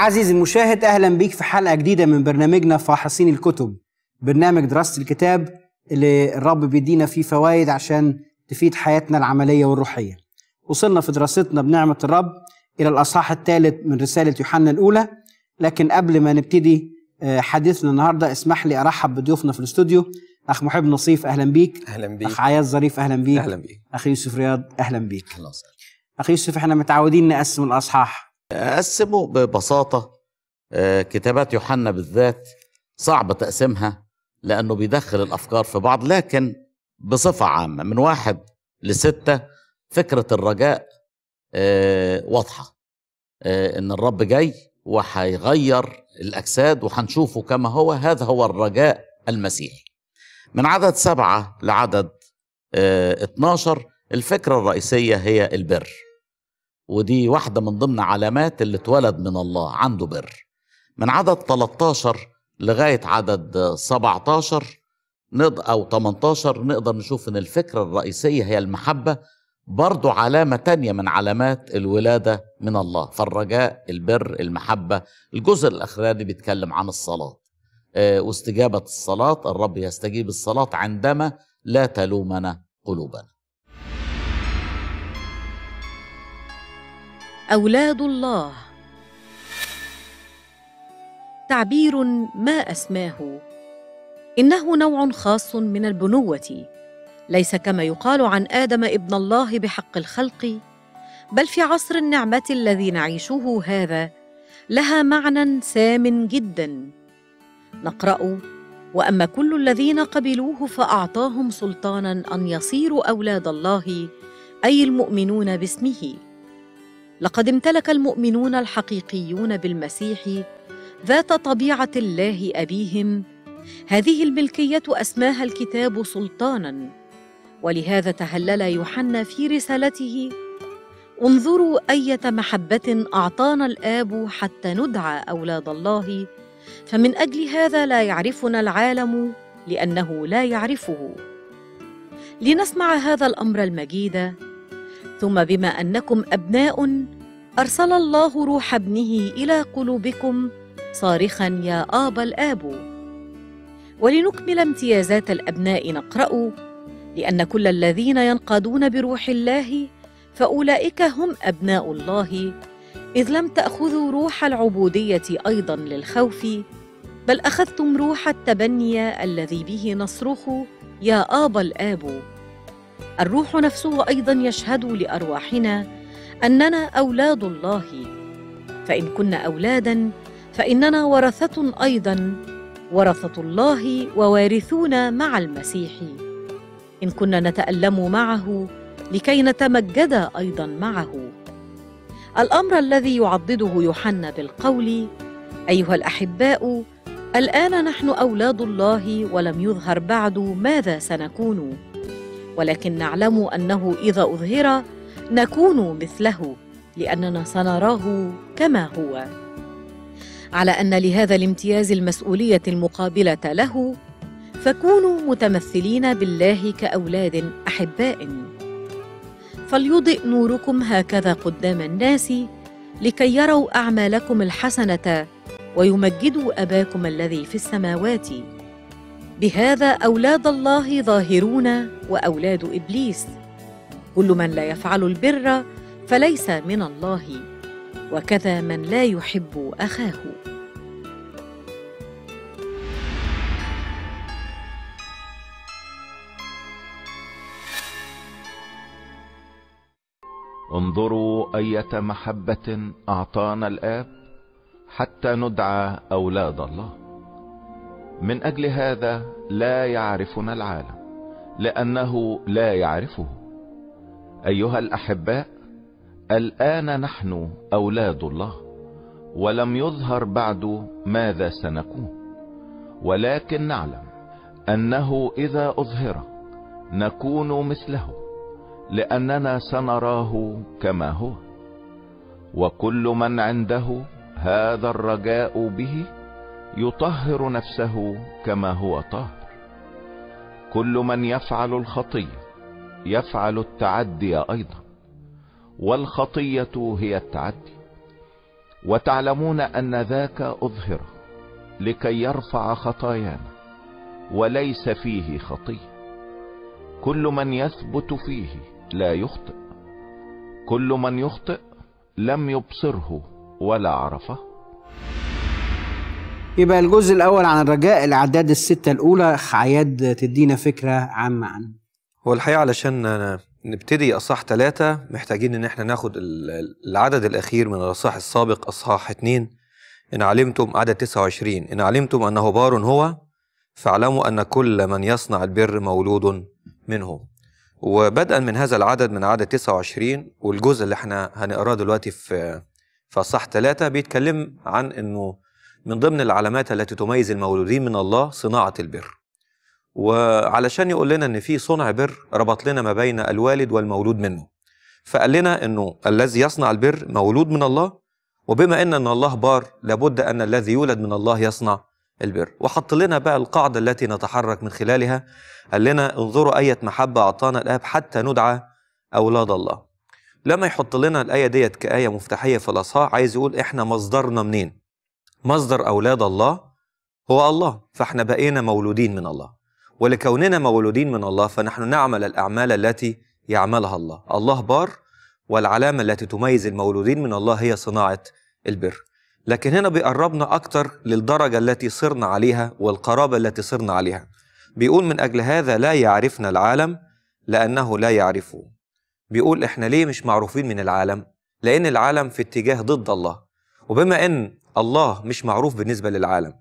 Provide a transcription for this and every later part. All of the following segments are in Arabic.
عزيزي المشاهد أهلا بيك في حلقة جديدة من برنامجنا فاحصين الكتب. برنامج دراسه الكتاب اللي الرب بيدينا فيه فوائد عشان تفيد حياتنا العملية والروحية. وصلنا في دراستنا بنعمة الرب إلى الأصحاح الثالث من رسالة يوحنا الأولى. لكن قبل ما نبتدي آه، حديثنا النهارده اسمح لي أرحب بضيوفنا في الاستوديو. أخ محب نصيف أهلا بيك. أهلا بيك. أخ عياض ظريف أهلا بيك. أهلا بيك. أخ يوسف رياض أهلا بيك. أهلا أخ يوسف إحنا متعودين نقسم الأصحاح. اقسمه ببساطة. آه، كتابات يوحنا بالذات صعب تقسيمها لأنه بيدخل الأفكار في بعض لكن بصفة عامة من واحد لستة فكرة الرجاء آه، واضحة. آه، إن الرب جاي وهيغير الأجساد وهنشوفه كما هو هذا هو الرجاء المسيحي من عدد سبعة لعدد آه، 12 الفكرة الرئيسية هي البر. ودي واحدة من ضمن علامات اللي اتولد من الله عنده بر. من عدد 13 لغاية عدد 17 نقدر أو 18 نقدر نشوف إن الفكرة الرئيسية هي المحبة. برضو علامة تانية من علامات الولادة من الله فالرجاء البر المحبة. الجزء الأخراني بيتكلم عن الصلاة. آه، واستجابة الصلاة الرب يستجيب الصلاة عندما لا تلومنا قلوبنا. أولاد الله. تعبير ما أسماه. إنه نوع خاص من البنوة. ليس كما يقال عن آدم ابن الله بحق الخلق بل في عصر النعمة الذي نعيشه هذا لها معنى سام جدا. نقرأ وأما كل الذين قبلوه فأعطاهم سلطانا أن يصيروا أولاد الله أي المؤمنون باسمه. لقد امتلك المؤمنون الحقيقيون بالمسيح ذات طبيعة الله أبيهم. هذه الملكية أسماها الكتاب سلطانا ولهذا تهلل يوحنا في رسالته. انظروا أية محبة أعطانا الآب حتى ندعى أولاد الله فمن أجل هذا لا يعرفنا العالم لأنه لا يعرفه. لنسمع هذا الأمر المجيد ثم بما أنكم أبناء أرسل الله روح ابنه إلى قلوبكم صارخا يا ابا الآب. ولنكمل امتيازات الأبناء نقرأ لأن كل الذين ينقادون بروح الله فأولئك هم أبناء الله إذ لم تأخذوا روح العبودية أيضا للخوف بل أخذتم روح التبني الذي به نصرخ يا ابا الآب. الروح نفسه أيضا يشهد لأرواحنا أننا أولاد الله. فإن كنا أولادا فإننا ورثة أيضا ورثة الله ووارثون مع المسيح. إن كنا نتألم معه لكي نتمجد أيضا معه. الأمر الذي يعضده يوحنا بالقول أيها الأحباء الآن نحن أولاد الله ولم يظهر بعد ماذا سنكون. ولكن نعلم أنه إذا أظهر نكون مثله لأننا سنراه كما هو. على أن لهذا الامتياز المسؤولية المقابلة له فكونوا متمثلين بالله كأولاد أحباء. فليضئ نوركم هكذا قدام الناس لكي يروا أعمالكم الحسنة ويمجدوا أباكم الذي في السماوات. بهذا أولاد الله ظاهرون وأولاد إبليس. كل من لا يفعل البر فليس من الله وكذا من لا يحب أخاه. انظروا أية محبة أعطانا الآب حتى ندعى أولاد الله. من أجل هذا لا يعرفنا العالم لأنه لا يعرفه. أيها الأحباء الآن نحن أولاد الله ولم يظهر بعد ماذا سنكون. ولكن نعلم أنه إذا أظهر نكون مثله لأننا سنراه كما هو. وكل من عنده هذا الرجاء به يطهر نفسه كما هو طاهر. كل من يفعل الخطية يفعل التعدي أيضا والخطية هي التعدي. وتعلمون أن ذاك أظهر لكي يرفع خطايانا وليس فيه خطية. كل من يثبت فيه لا يخطئ كل من يخطئ لم يبصره ولا عرفه. يبقى الجزء الأول عن الرجاء الأعداد الستة الأولى. عياد تدينا فكرة عامة عنه. هو الحقيقة علشان نبتدي أصحاح ثلاثة محتاجين إن إحنا ناخد ال- العدد الأخير من الأصحاح السابق أصحاح اتنين. إن علمتم عدد 29 إن علمتم أنه بار هو فاعلموا أن كل من يصنع البر مولود منه. وبدءا من هذا العدد من عدد 29 والجزء اللي إحنا هنقراه دلوقتي في في أصحاح ثلاثة بيتكلم عن إنه من ضمن العلامات التي تميز المولودين من الله صناعة البر. وعلشان يقول لنا إن في صنع بر ربط لنا ما بين الوالد والمولود منه. فقال لنا إنه الذي يصنع البر مولود من الله وبما إن إن الله بار لابد أن الذي يولد من الله يصنع البر. وحط لنا بقى القاعدة التي نتحرك من خلالها. قال لنا انظروا أية محبة أعطانا الآب حتى ندعى أولاد الله. لما يحط لنا الآية ديت كآية مفتاحية في الأصحاح عايز يقول إحنا مصدرنا منين؟ مصدر أولاد الله هو الله فإحنا بقينا مولودين من الله. ولكوننا مولودين من الله فنحن نعمل الأعمال التي يعملها الله. الله بار والعلامة التي تميز المولودين من الله هي صناعة البر. لكن هنا بيقربنا أكتر للدرجة التي صرنا عليها والقرابة التي صرنا عليها. بيقول من أجل هذا لا يعرفنا العالم لأنه لا يعرفه. بيقول إحنا ليه مش معروفين من العالم؟ لأن العالم في اتجاه ضد الله. وبما أن الله مش معروف بالنسبة للعالم.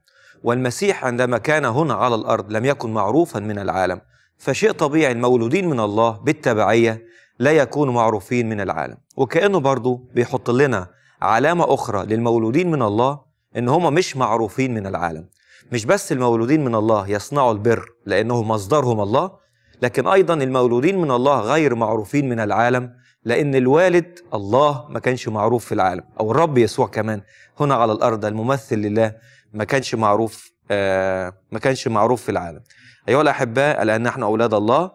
والمسيح عندما كان هنا على الأرض لم يكن معروفا من العالم. فشيء طبيعي المولودين من الله بالتبعية لا يكونوا معروفين من العالم. وكأنه برضو بيحط لنا علامة أخرى للمولودين من الله إن هم مش معروفين من العالم. مش بس المولودين من الله يصنعوا البر لأنه مصدرهم الله لكن أيضا المولودين من الله غير معروفين من العالم لأن الوالد الله ما كانش معروف في العالم أو الرب يسوع كمان هنا على الأرض الممثل لله ما كانش معروف آه ما كانش معروف في العالم. أيها الأحباء الآن نحن أولاد الله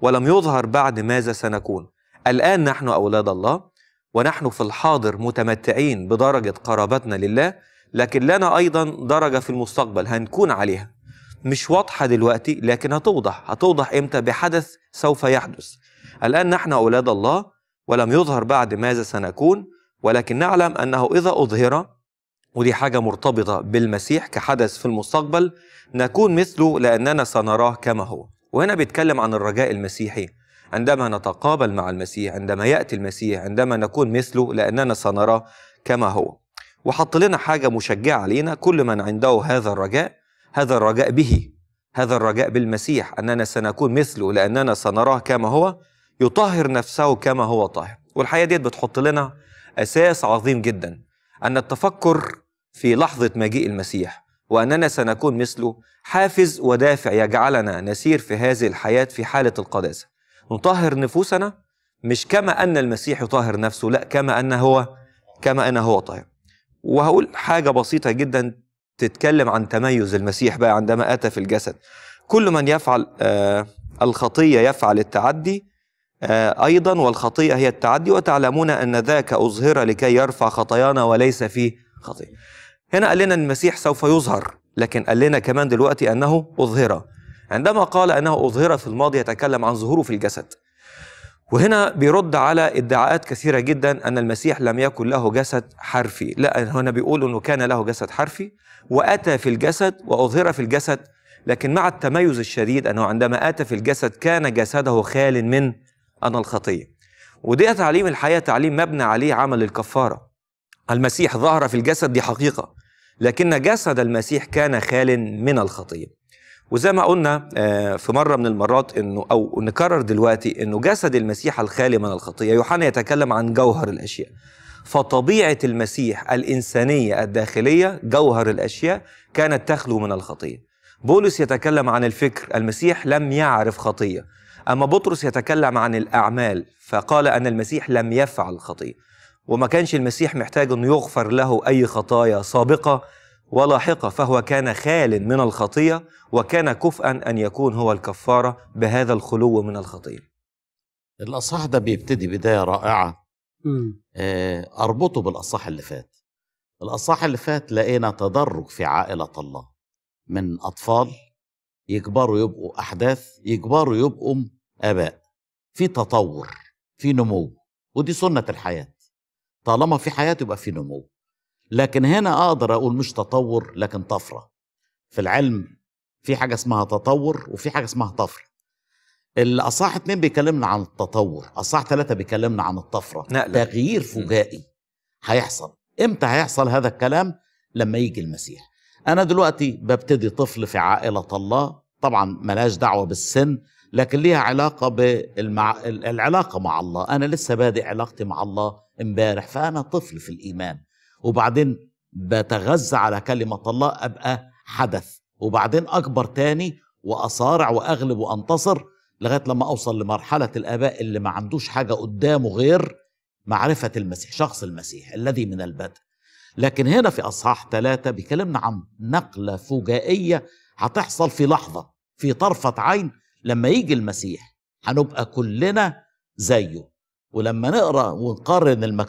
ولم يظهر بعد ماذا سنكون؟ الآن نحن أولاد الله ونحن في الحاضر متمتعين بدرجة قرابتنا لله لكن لنا أيضا درجة في المستقبل هنكون عليها. مش واضحة دلوقتي لكن هتوضح هتوضح إمتى؟ بحدث سوف يحدث. الآن نحن أولاد الله ولم يظهر بعد ماذا سنكون ولكن نعلم أنه إذا أظهر ودي حاجة مرتبطة بالمسيح كحدث في المستقبل نكون مثله لأننا سنراه كما هو. وهنا بيتكلم عن الرجاء المسيحي. عندما نتقابل مع المسيح عندما يأتي المسيح عندما نكون مثله لأننا سنراه كما هو. وحط لنا حاجة مشجعة علينا كل من عنده هذا الرجاء هذا الرجاء به هذا الرجاء بالمسيح أننا سنكون مثله لأننا سنراه كما هو يطهر نفسه كما هو طاهر. والحقيقة ديت بتحط لنا أساس عظيم جدا أن التفكر في لحظة مجيء المسيح وأننا سنكون مثله حافز ودافع يجعلنا نسير في هذه الحياة في حالة القداسة. نطهر نفوسنا مش كما أن المسيح يطهر نفسه لا كما أن هو كما أن هو طاهر. وهقول حاجة بسيطة جدا تتكلم عن تميز المسيح بقى عندما أتى في الجسد. كل من يفعل آه الخطية يفعل التعدي أيضا والخطيئة هي التعدي وتعلمون أن ذاك أظهر لكي يرفع خطايانا وليس فيه خطيئة. هنا قال لنا المسيح سوف يظهر لكن قال لنا كمان دلوقتي أنه أظهر. عندما قال أنه أظهر في الماضي يتكلم عن ظهوره في الجسد. وهنا بيرد على ادعاءات كثيرة جدا أن المسيح لم يكن له جسد حرفي. لا هنا بيقول أنه كان له جسد حرفي وأتى في الجسد وأظهر في الجسد لكن مع التميز الشديد أنه عندما أتى في الجسد كان جسده خال من أن الخطية. وده تعليم الحياة تعليم مبنى عليه عمل الكفارة. المسيح ظهر في الجسد دي حقيقة. لكن جسد المسيح كان خال من الخطية. وزي ما قلنا في مرة من المرات إنه أو نكرر دلوقتي إنه جسد المسيح الخالي من الخطية. يوحنا يتكلم عن جوهر الأشياء. فطبيعة المسيح الإنسانية الداخلية جوهر الأشياء كانت تخلو من الخطية. بولس يتكلم عن الفكر. المسيح لم يعرف خطية. أما بطرس يتكلم عن الأعمال فقال أن المسيح لم يفعل خطية وما كانش المسيح محتاج أنه يغفر له أي خطايا سابقة ولاحقة فهو كان خال من الخطية وكان كفءا أن يكون هو الكفارة بهذا الخلو من الخطية الأصحاح ده بيبتدي بداية رائعة. آه، أربطه بالأصحاح اللي فات. الأصحاح اللي فات لقينا تدرج في عائلة الله. من أطفال يكبروا يبقوا أحداث يكبروا يبقوا آباء في تطور في نمو ودي سنة الحياة. طالما في حياة يبقى في نمو. لكن هنا أقدر أقول مش تطور لكن طفرة. في العلم في حاجة اسمها تطور وفي حاجة اسمها طفرة. الأصحاح اتنين بيكلمنا عن التطور أصحاح ثلاثة بيكلمنا عن الطفرة. نقلة. تغيير فجائي هيحصل. إمتى هيحصل هذا الكلام؟ لما يجي المسيح. أنا دلوقتي ببتدي طفل في عائلة الله طبعا ملهاش دعوة بالسن لكن ليها علاقة بالعلاقه مع الله. أنا لسه بادئ علاقتي مع الله امبارح فأنا طفل في الإيمان. وبعدين بتغذى على كلمة الله أبقى حدث. وبعدين أكبر تاني وأصارع وأغلب وأنتصر لغاية لما أوصل لمرحلة الآباء اللي ما عندوش حاجة قدامه غير معرفة المسيح شخص المسيح الذي من البدء. لكن هنا في أصحاح ثلاثة بيكلمنا عن نقلة فجائية هتحصل في لحظة في طرفة عين لما يجي المسيح هنبقى كلنا زيه. ولما نقرأ ونقارن المكتوب